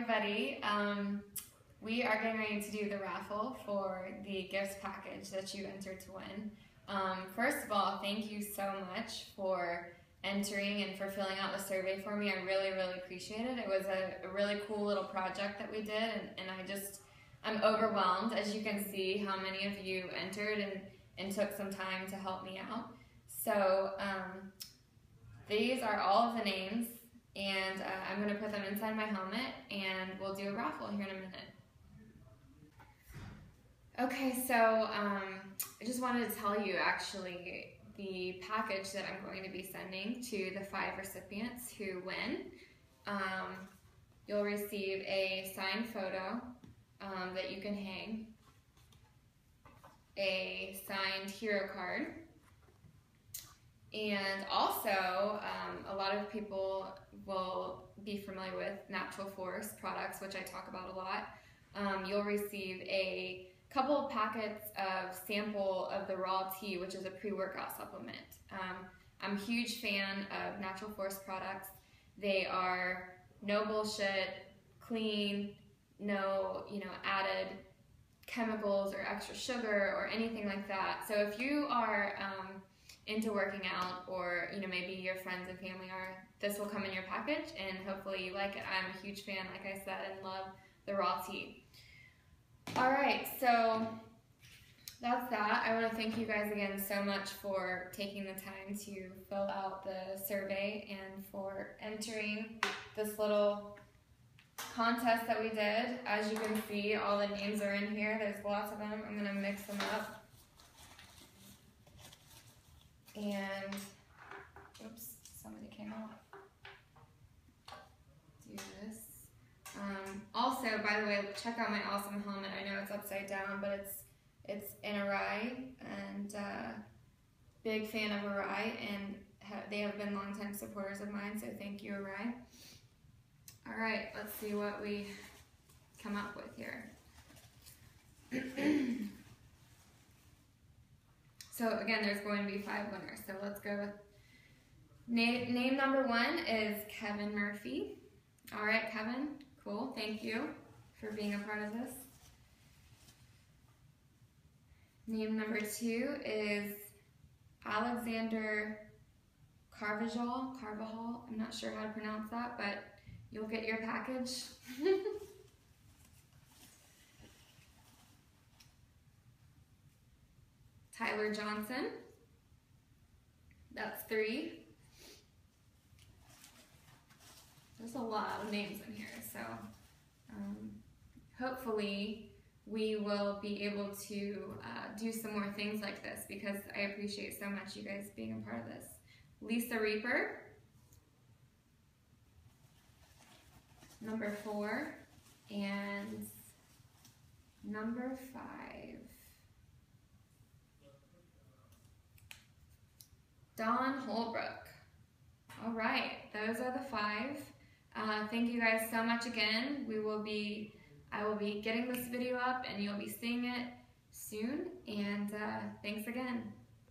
everybody. Um, we are getting ready to do the raffle for the gifts package that you entered to win. Um, first of all, thank you so much for entering and for filling out the survey for me. I really, really appreciate it. It was a, a really cool little project that we did, and, and I just, I'm overwhelmed, as you can see, how many of you entered and, and took some time to help me out. So, um, these are all of the names and uh, I'm going to put them inside my helmet and we'll do a raffle here in a minute. Okay, so um, I just wanted to tell you actually the package that I'm going to be sending to the five recipients who win. Um, you'll receive a signed photo um, that you can hang, a signed hero card, and also, um, a lot of people will be familiar with Natural Force products, which I talk about a lot. Um, you'll receive a couple of packets of sample of the raw tea, which is a pre-workout supplement. Um, I'm a huge fan of Natural Force products. They are no bullshit, clean, no you know added chemicals or extra sugar or anything like that. So if you are um, into working out or you know maybe your friends and family are this will come in your package and hopefully you like it. I'm a huge fan like i said and love the raw tea. All right so that's that. I want to thank you guys again so much for taking the time to fill out the survey and for entering this little contest that we did. As you can see all the names are in here. There's lots of them. I'm going to mix them up and, oops, somebody came out. Do this. Um, also, by the way, check out my awesome helmet. I know it's upside down, but it's it's in Arai, and uh, big fan of Arai, and ha they have been longtime supporters of mine, so thank you, Arai. All right, let's see what we come up with here. So again, there's going to be five winners. So let's go name, name number one is Kevin Murphy. All right, Kevin, cool. Thank you for being a part of this. Name number two is Alexander Carvajal. Carvajal. I'm not sure how to pronounce that, but you'll get your package. Tyler Johnson. That's three. There's a lot of names in here, so um, hopefully we will be able to uh, do some more things like this because I appreciate so much you guys being a part of this. Lisa Reaper, number four, and number five. Don Holbrook. All right, those are the five. Uh, thank you guys so much again. We will be, I will be getting this video up and you'll be seeing it soon. And uh, thanks again.